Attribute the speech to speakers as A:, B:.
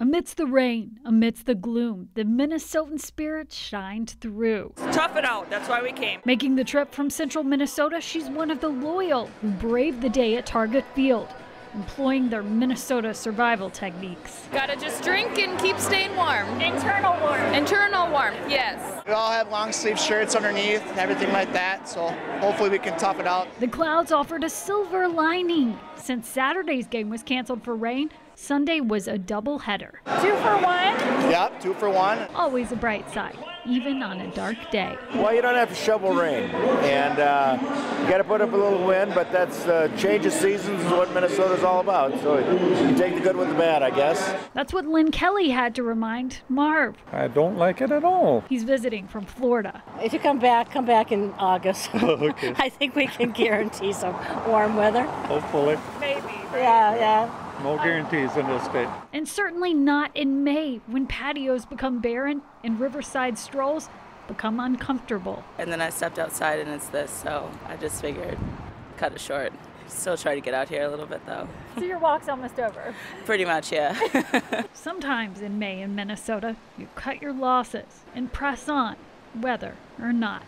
A: Amidst the rain, amidst the gloom, the Minnesotan spirit shined through.
B: Tough it out. That's why we came.
A: Making the trip from central Minnesota, she's one of the loyal who braved the day at Target Field, employing their Minnesota survival techniques.
C: Gotta just drink and keep staying warm.
B: Internal warmth.
C: Internal warmth, yes.
D: We all have long sleeve shirts underneath, everything like that, so hopefully we can tough it out.
A: The Clouds offered a silver lining. Since Saturday's game was canceled for rain, Sunday was a doubleheader.
B: Two for one.
D: Yep, two for one.
A: Always a bright side, even on a dark day.
E: Well, you don't have to shovel rain, and uh, you got to put up a little wind, but that's uh, change of seasons is what Minnesota's all about. So you take the good with the bad, I guess.
A: That's what Lynn Kelly had to remind Marv.
F: I don't like it at all.
A: He's visiting from Florida.
G: If you come back, come back in August.
F: Okay.
G: I think we can guarantee some warm weather.
F: Hopefully.
B: Maybe.
G: Yeah, yeah.
F: No guarantees in this state.
A: And certainly not in May when patios become barren and riverside strolls become uncomfortable.
H: And then I stepped outside and it's this, so I just figured cut it short. Still try to get out here a little bit though.
B: So your walk's almost over.
H: Pretty much, yeah.
A: Sometimes in May in Minnesota, you cut your losses and press on, whether or not.